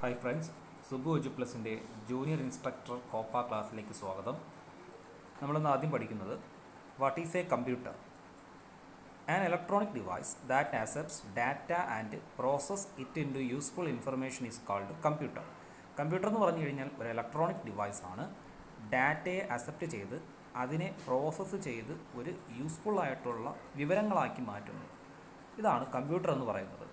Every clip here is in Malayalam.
ഹായ് ഫ്രണ്ട്സ് സുബു എജു പ്ലസിന്റെ ജൂനിയർ ഇൻസ്ട്രക്ടർ കോപ്പ ക്ലാസ്സിലേക്ക് സ്വാഗതം. നമ്മളിന്ന് ആദ്യം പഠിക്കുന്നത് what is a computer an electronic device that accepts data and process it into useful information is called computer computer എന്ന് പറഞ്ഞു കഴിഞ്ഞാൽ ഒരു ഇലക്ട്രോണിക് ഡിവൈസ് ആണ്. ഡാറ്റയെ അക്സെപ്റ്റ് ചെയ്ത് അതിനെ പ്രോസസ്സ് ചെയ്ത് ഒരു യൂസ്ഫുൾ ആയിട്ടുള്ള വിവരങ്ങളാക്കി മാറ്റുന്നത് ഇതാണ് കമ്പ്യൂട്ടർ എന്ന് പറയുന്നത്.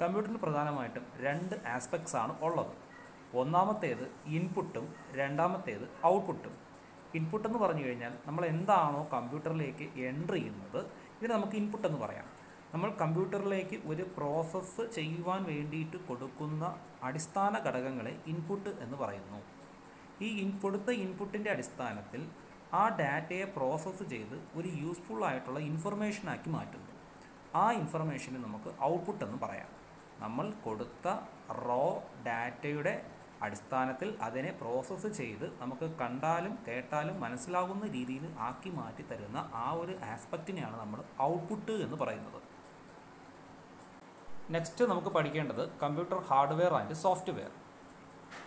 കമ്പ്യൂട്ടറിന് പ്രധാനമായിട്ടും രണ്ട് ആസ്പെക്ട്സ് ആണ് ഉള്ളത്. ഒന്നാമത്തേത് ഇൻപുട്ടും രണ്ടാമത്തേത് ഔട്ട്പുട്ടും ഇൻപുട്ട് എന്ന് പറഞ്ഞു കഴിഞ്ഞാൽ നമ്മൾ എന്താണോ കമ്പ്യൂട്ടറിലേക്ക് എന്റർ ചെയ്യുന്നത് ഇതിന് നമുക്ക് ഇൻപുട്ട് എന്ന് പറയാം. നമ്മൾ കമ്പ്യൂട്ടറിലേക്ക് ഒരു പ്രോസസ്സ് ചെയ്യുവാൻ വേണ്ടിയിട്ട് കൊടുക്കുന്ന അടിസ്ഥാന ഘടകങ്ങളെ ഇൻപുട്ട് എന്ന് പറയുന്നു. ഈ കൊടുത്ത ഇൻപുട്ടിന്റെ അടിസ്ഥാനത്തിൽ ആ ഡാറ്റയെ പ്രോസസ്സ് ചെയ്ത് ഒരു യൂസ്ഫുൾ ആയിട്ടുള്ള ഇൻഫർമേഷനാക്കി മാറ്റുന്നു. ആ ഇൻഫർമേഷനെ നമുക്ക് ഔട്ട്പുട്ട് എന്ന് പറയാം. നമ്മൾ കൊടുത്ത റോ ഡാറ്റയുടെ അടിസ്ഥാനത്തിൽ അതിനെ പ്രോസസ്സ് ചെയ്ത് നമുക്ക് കണ്ടാലും കേട്ടാലും മനസ്സിലാകുന്ന രീതിയിൽ ആക്കി മാറ്റി തരുന്ന ആ ഒരു ആസ്പെക്റ്റിനെയാണ് നമ്മൾ ഔട്ട്പുട്ട് എന്ന് പറയുന്നത്. നെക്സ്റ്റ് നമുക്ക് പഠിക്കേണ്ടത് കമ്പ്യൂട്ടർ ഹാർഡ്വെയർ ആൻഡ് സോഫ്റ്റ്വെയർ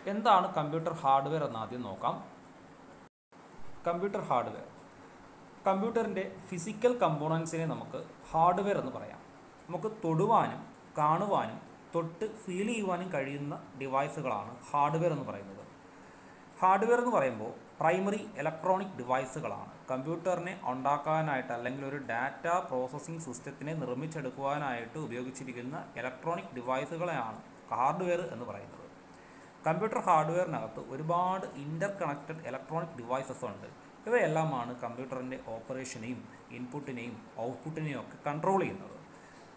എന്താണ് കമ്പ്യൂട്ടർ ഹാർഡ്വെയർ എന്ന് ആദ്യം നോക്കാം. കമ്പ്യൂട്ടർ ഹാർഡ്വെയർ കമ്പ്യൂട്ടറിന്റെ ഫിസിക്കൽ കമ്പോണൻസിനെ നമുക്ക് ഹാർഡ്വെയർ എന്ന് പറയാം. നമുക്ക് തൊടുവാനും കാണുവാനും തൊട്ട് ഫീൽ ചെയ്യുവാനും കഴിയുന്ന ഡിവൈസുകളാണ് ഹാർഡ്വെയർ എന്ന് പറയുന്നത്. ഹാർഡ്വെയർ എന്ന് പറയുമ്പോൾ പ്രൈമറി ഇലക്ട്രോണിക് ഡിവൈസുകളാണ് കമ്പ്യൂട്ടറിനെ ഉണ്ടാക്കാനായിട്ട് അല്ലെങ്കിൽ ഒരു ഡാറ്റ പ്രോസസ്സിംഗ് സിസ്റ്റത്തിനെ നിർമ്മിച്ചെടുക്കുവാനായിട്ട് ഉപയോഗിച്ചിരിക്കുന്ന ഇലക്ട്രോണിക് ഡിവൈസുകളെയാണ് ഹാർഡ്വെയർ എന്ന് പറയുന്നത്. കമ്പ്യൂട്ടർ ഹാർഡ്വെയറിനകത്ത് ഒരുപാട് ഇന്റർ കണക്റ്റഡ് ഇലക്ട്രോണിക് ഡിവൈസസ് ഉണ്ട്. ഇവയെല്ലാമാണ് കമ്പ്യൂട്ടറിന്റെ ഓപ്പറേഷനെയും ഇൻപുട്ടിനെയും ഔട്ട്പുട്ടിനെയും ഒക്കെ കൺട്രോൾ ചെയ്യുന്നത്.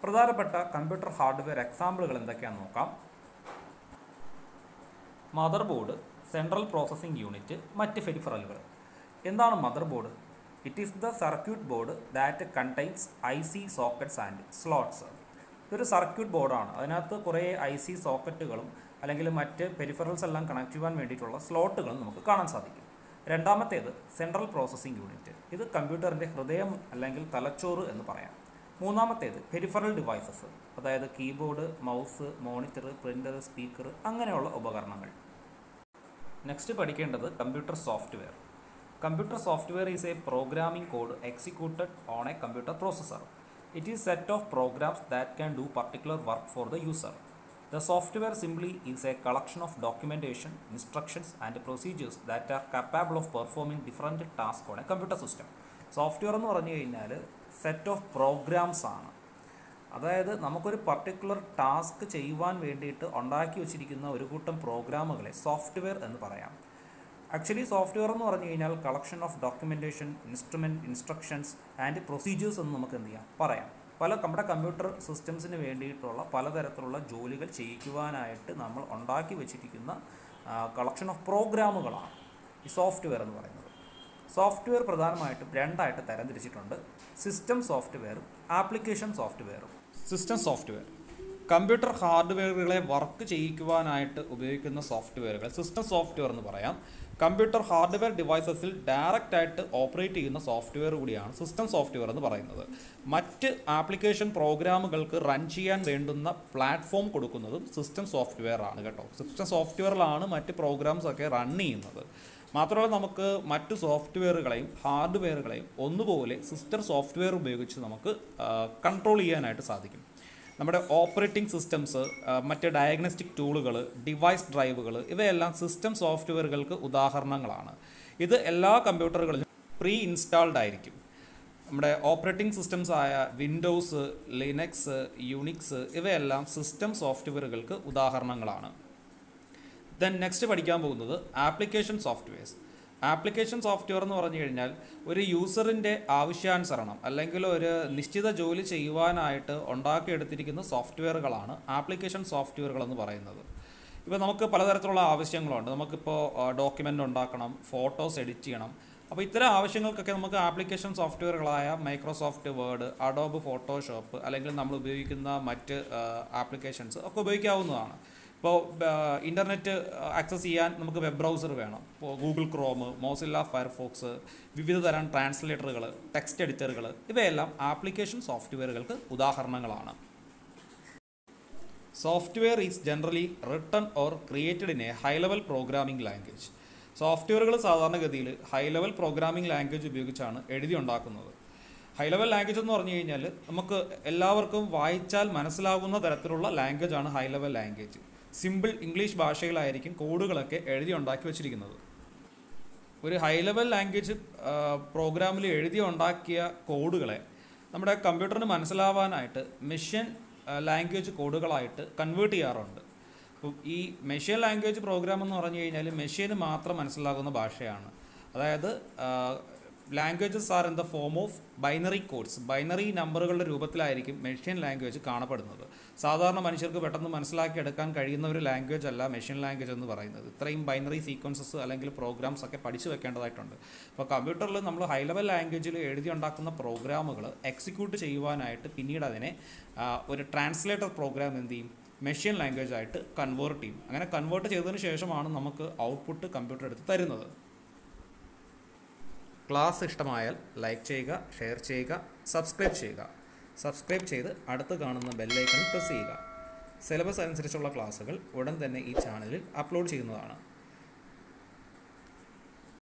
പ്രധാനപ്പെട്ട കമ്പ്യൂട്ടർ ഹാർഡ്വെയർ എക്സാമ്പിളുകൾ എന്തൊക്കെയാണെന്ന് നോക്കാം. Mother board central processing unit മറ്റ് പെരിഫറലുകൾ. എന്താണ് mother board it is the circuit board that contains I C sockets and slots ഇതൊരു സർക്യൂട്ട് ബോർഡാണ് അതിനകത്ത് കുറേ ഐ സി സോക്കറ്റുകളും അല്ലെങ്കിൽ മറ്റ് പെരിഫറൽസ് എല്ലാം കണക്ട് ചെയ്യാൻ വേണ്ടിയിട്ടുള്ള സ്ലോട്ടുകളും നമുക്ക് കാണാൻ സാധിക്കും. രണ്ടാമത്തേത് സെൻട്രൽ പ്രോസസ്സിംഗ് യൂണിറ്റ്. ഇത് കമ്പ്യൂട്ടറിന്റെ ഹൃദയം അല്ലെങ്കിൽ തലച്ചോറ് എന്ന് പറയാം. മൂന്നാമത്തേത് പെരിഫറൽ ഡിവൈസസ് അതായത് keyboard mouse monitor printer speaker അങ്ങനെയുള്ള ഉപകരണങ്ങൾ. നെക്സ്റ്റ് പഠിക്കേണ്ടത് computer software computer software is a programming code executed on a computer processor it is set of programs that can do particular work for the user the software simply is a collection of documentation instructions and procedures that are capable of performing different task on a computer system software എന്ന് പറഞ്ഞു കഴിഞ്ഞാൽ സെറ്റ് ഓഫ് പ്രോഗ്രാംസ് ആണ്. അതായത് നമുക്കൊരു പർട്ടിക്കുലർ ടാസ്ക് ചെയ്യുവാൻ വേണ്ടിയിട്ട് ഉണ്ടാക്കി വച്ചിരിക്കുന്ന ഒരു കൂട്ടം പ്രോഗ്രാമുകളെ സോഫ്റ്റ്വെയർ എന്ന് പറയാം. ആക്ച്വലി സോഫ്റ്റ്വെയർ എന്ന് പറഞ്ഞു കഴിഞ്ഞാൽ collection of documentation instrument instructions and procedures എന്ന് നമുക്ക് എന്ത് ചെയ്യാം? പറയാം. പല നമ്മുടെ കമ്പ്യൂട്ടർ സിസ്റ്റംസിന് വേണ്ടിയിട്ടുള്ള പലതരത്തിലുള്ള ജോലികൾ ചെയ്യിക്കുവാനായിട്ട് നമ്മൾ ഉണ്ടാക്കി വെച്ചിരിക്കുന്ന കളക്ഷൻ ഓഫ് പ്രോഗ്രാമുകളാണ് ഈ സോഫ്റ്റ്വെയർ എന്ന് പറയുന്നത്. സോഫ്റ്റ്വെയർ പ്രധാനമായിട്ടും രണ്ടായിട്ട് തരംതിരിച്ചിട്ടുണ്ട്. സിസ്റ്റം സോഫ്റ്റ്വെയറും ആപ്ലിക്കേഷൻ സോഫ്റ്റ്വെയറും സിസ്റ്റം സോഫ്റ്റ്വെയർ കമ്പ്യൂട്ടർ ഹാർഡ്വെയറുകളെ വർക്ക് ചെയ്യിക്കുവാനായിട്ട് ഉപയോഗിക്കുന്ന സോഫ്റ്റ്വെയറുകൾ സിസ്റ്റം സോഫ്റ്റ്വെയർ എന്ന് പറയാം. കമ്പ്യൂട്ടർ ഹാർഡ്വെയർ ഡിവൈസസിൽ ഡയറക്റ്റ് ആയിട്ട് ഓപ്പറേറ്റ് ചെയ്യുന്ന സോഫ്റ്റ്വെയർ കൂടിയാണ് സിസ്റ്റം സോഫ്റ്റ്വെയർ എന്ന് പറയുന്നത്. മറ്റ് ആപ്ലിക്കേഷൻ പ്രോഗ്രാമുകൾക്ക് റൺ ചെയ്യാൻ വേണ്ടുന്ന പ്ലാറ്റ്ഫോം കൊടുക്കുന്നതും സിസ്റ്റം സോഫ്റ്റ്വെയർ ആണ് കേട്ടോ. സിസ്റ്റം സോഫ്റ്റ്വെയറിലാണ് മറ്റ് പ്രോഗ്രാംസ് ഒക്കെ റൺ ചെയ്യുന്നത്. മാത്രമല്ല നമുക്ക് മറ്റു സോഫ്റ്റ്വെയറുകളെയും ഹാർഡ്വെയറുകളെയും ഒന്നുപോലെ സിസ്റ്റർ സോഫ്റ്റ്വെയർ ഉപയോഗിച്ച് നമുക്ക് കൺട്രോൾ ചെയ്യാനായിട്ട് സാധിക്കും. നമ്മുടെ ഓപ്പറേറ്റിംഗ് സിസ്റ്റംസ് മറ്റ് ഡയഗ്നോസ്റ്റിക് ടൂളുകൾ ഡിവൈസ് ഡ്രൈവുകൾ ഇവയെല്ലാം സിസ്റ്റം സോഫ്റ്റ്വെയറുകൾക്ക് ഉദാഹരണങ്ങളാണ്. ഇത് എല്ലാ കമ്പ്യൂട്ടറുകളിലും പ്രീ ഇൻസ്റ്റാൾഡ് ആയിരിക്കും. നമ്മുടെ ഓപ്പറേറ്റിംഗ് സിസ്റ്റംസ് ആയ വിൻഡോസ് ലിനക്സ് യുണിക്സ് ഇവയെല്ലാം സിസ്റ്റം സോഫ്റ്റ്വെയറുകൾക്ക് ഉദാഹരണങ്ങളാണ്. ദെൻ നെക്സ്റ്റ് പഠിക്കാൻ പോകുന്നത് ആപ്ലിക്കേഷൻ സോഫ്റ്റ്വെയർസ്. ആപ്ലിക്കേഷൻ സോഫ്റ്റ്വെയർ എന്ന് പറഞ്ഞു കഴിഞ്ഞാൽ ഒരു യൂസറിന്റെ ആവശ്യാനുസരണം അല്ലെങ്കിൽ ഒരു നിശ്ചിത ജോലി ചെയ്യുവാനായിട്ട് ഉണ്ടാക്കിയെടുത്തിരിക്കുന്ന സോഫ്റ്റ്വെയറുകളാണ് ആപ്ലിക്കേഷൻ സോഫ്റ്റ്വെയറുകൾ എന്ന് പറയുന്നത്. ഇപ്പോൾ നമുക്ക് പലതരത്തിലുള്ള ആവശ്യങ്ങളുണ്ട്. നമുക്കിപ്പോൾ ഡോക്യുമെന്റ് ഉണ്ടാക്കണം ഫോട്ടോസ് എഡിറ്റ് ചെയ്യണം. അപ്പോൾ ഇത്തരം ആവശ്യങ്ങൾക്കൊക്കെ നമുക്ക് ആപ്ലിക്കേഷൻ സോഫ്റ്റ്വെയറുകളായ മൈക്രോസോഫ്റ്റ് വേർഡ് അഡോബ് ഫോട്ടോഷോപ്പ് അല്ലെങ്കിൽ നമ്മൾ ഉപയോഗിക്കുന്ന മറ്റ് ആപ്ലിക്കേഷൻസ് ഒക്കെ ഉപയോഗിക്കാവുന്നതാണ്. ഇപ്പോൾ ഇന്റർനെറ്റ് ആക്സസ് ചെയ്യാൻ നമുക്ക് വെബ് ബ്രൗസർ വേണം. ഇപ്പോൾ ഗൂഗിൾ ക്രോം മോസില്ല ഫയർഫോക്സ് വിവിധ തരം ട്രാൻസ്ലേറ്ററുകൾ ടെക്സ്റ്റ് എഡിറ്ററുകൾ ഇവയെല്ലാം ആപ്ലിക്കേഷൻ സോഫ്റ്റ്വെയറുകൾക്ക് ഉദാഹരണങ്ങളാണ്. Software is generally written or created in a high level programming language. സോഫ്റ്റ്വെയറുകൾ സാധാരണഗതിയിൽ ഹൈ ലെവൽ പ്രോഗ്രാമിംഗ് ലാംഗ്വേജ് ഉപയോഗിച്ചാണ് എഴുതി ഉണ്ടാക്കുന്നത്. ഹൈ ലെവൽ ലാംഗ്വേജ് എന്ന് പറഞ്ഞു കഴിഞ്ഞാൽ നമുക്ക് എല്ലാവർക്കും വായിച്ചാൽ മനസ്സിലാകുന്ന തരത്തിലുള്ള ലാംഗ്വേജ് ആണ് high level language. Simple English ഭാഷയിലായിരിക്കും കോഡുകളൊക്കെ എഴുതി ഉണ്ടാക്കി വെച്ചിരിക്കുന്നത്. ഒരു ഹൈ ലെവൽ ലാംഗ്വേജ് പ്രോഗ്രാമിൽ എഴുതി ഉണ്ടാക്കിയ കോഡുകളെ നമ്മുടെ കമ്പ്യൂട്ടറിന് മനസ്സിലാവാനായിട്ട് മെഷീൻ ലാംഗ്വേജ് കോഡുകളായിട്ട് കൺവേർട്ട് ചെയ്യാറുണ്ട്. അപ്പം ഈ മെഷീൻ ലാംഗ്വേജ് പ്രോഗ്രാം എന്ന് പറഞ്ഞു കഴിഞ്ഞാൽ മെഷീന് മാത്രം മനസ്സിലാകുന്ന ഭാഷയാണ്. അതായത് languages are in the form of binary codes binary നമ്പറുകളുടെ രൂപത്തിലായിരിക്കും മെഷീൻ ലാംഗ്വേജ് കാണപ്പെടുന്നത്. സാധാരണ മനുഷ്യർക്ക് പെട്ടെന്ന് മനസ്സിലാക്കിയെടുക്കാൻ കഴിയുന്ന ഒരു ലാംഗ്വേജ് അല്ല മെഷീൻ ലാംഗ്വേജ് എന്ന് പറയുന്നത്. ഇത്രയും ബൈനറി സീക്വൻസസ് അല്ലെങ്കിൽ പ്രോഗ്രാംസ് ഒക്കെ പഠിച്ചു വെക്കേണ്ടതായിട്ടുണ്ട്. അപ്പോൾ കമ്പ്യൂട്ടറിൽ നമ്മൾ ഹൈ ലെവൽ ലാംഗ്വേജിൽ എഴുതി ഉണ്ടാക്കുന്ന പ്രോഗ്രാമുകൾ എക്സിക്യൂട്ട് ചെയ്യുവാനായിട്ട് പിന്നീട് അതിനെ ഒരു ട്രാൻസ്ലേറ്റർ പ്രോഗ്രാം എന്ത് ചെയ്യും? മെഷീൻ ലാംഗ്വേജ് ആയിട്ട് കൺവേർട്ട് ചെയ്യും. അങ്ങനെ കൺവേർട്ട് ചെയ്തതിന് ശേഷമാണ് നമുക്ക് ഔട്ട്പുട്ട് കമ്പ്യൂട്ടർ എടുത്ത് തരുന്നത്. ക്ലാസ് ഇഷ്ടമായാൽ ലൈക്ക് ചെയ്യുക ഷെയർ ചെയ്യുക സബ്സ്ക്രൈബ് ചെയ്യുക. സബ്സ്ക്രൈബ് ചെയ്ത് അടുത്ത് കാണുന്ന ബെല്ലൈക്കൺ പ്രസ് ചെയ്യുക. സിലബസ് അനുസരിച്ചുള്ള ക്ലാസ്സുകൾ ഉടൻ തന്നെ ഈ ചാനലിൽ അപ്ലോഡ് ചെയ്യുന്നതാണ്.